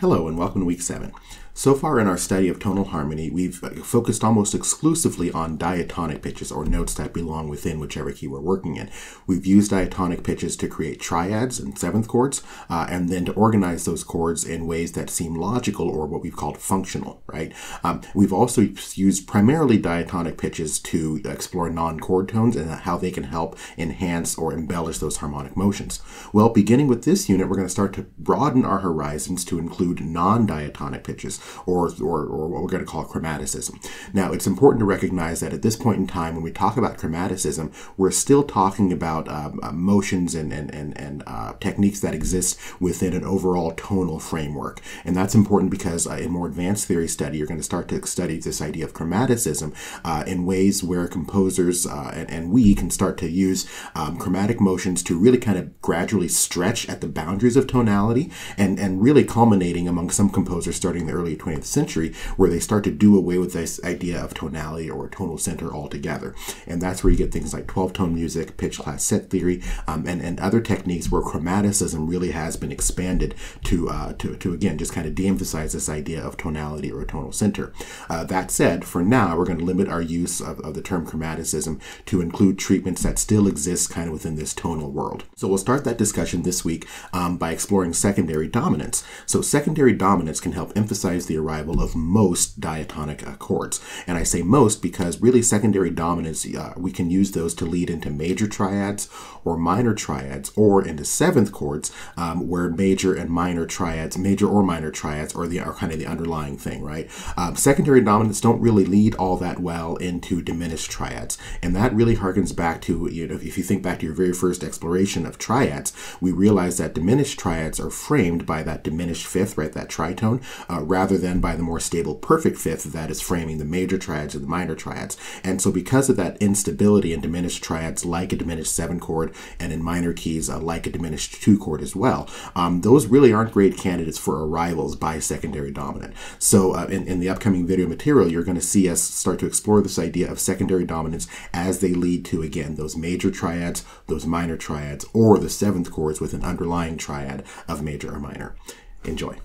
Hello and welcome to week seven. So far in our study of tonal harmony, we've focused almost exclusively on diatonic pitches or notes that belong within whichever key we're working in. We've used diatonic pitches to create triads and seventh chords, uh, and then to organize those chords in ways that seem logical or what we've called functional, right? Um, we've also used primarily diatonic pitches to explore non-chord tones and how they can help enhance or embellish those harmonic motions. Well, beginning with this unit, we're going to start to broaden our horizons to include non-diatonic pitches or, or, or what we're going to call chromaticism. Now, it's important to recognize that at this point in time, when we talk about chromaticism, we're still talking about um, uh, motions and, and, and, and uh, techniques that exist within an overall tonal framework. And that's important because uh, in more advanced theory study, you're going to start to study this idea of chromaticism uh, in ways where composers uh, and, and, we can start to use um, chromatic motions to really kind of gradually stretch at the boundaries of tonality and, and really culminating among some composers starting in the early 20th century where they start to do away with this idea of tonality or tonal center altogether. And that's where you get things like 12 tone music, pitch class set theory, um, and, and other techniques where chromaticism really has been expanded to, uh, to, to again, just kind of de emphasize this idea of tonality or tonal center. Uh, that said, for now, we're going to limit our use of, of the term chromaticism to include treatments that still exist kind of within this tonal world. So we'll start that discussion this week um, by exploring secondary dominants. So secondary dominants can help emphasize the arrival of most diatonic chords. And I say most because really secondary dominants, uh, we can use those to lead into major triads or minor triads or into seventh chords um, where major and minor triads, major or minor triads are, the, are kind of the underlying thing, right? Um, secondary dominants don't really lead all that well into diminished triads. And that really harkens back to, you know, if you think back to your very first exploration of triads, we realize that diminished triads are framed by that diminished fifth, right, that tritone, uh, rather than by the more stable perfect fifth that is framing the major triads and the minor triads. And so because of that instability in diminished triads like a diminished seven chord and in minor keys uh, like a diminished two chord as well, um, those really aren't great candidates for arrivals by secondary dominant. So uh, in, in the upcoming video material, you're going to see us start to explore this idea of secondary dominants as they lead to, again, those major triads, those minor triads, or the seventh chords with an underlying triad of major or minor. Enjoy.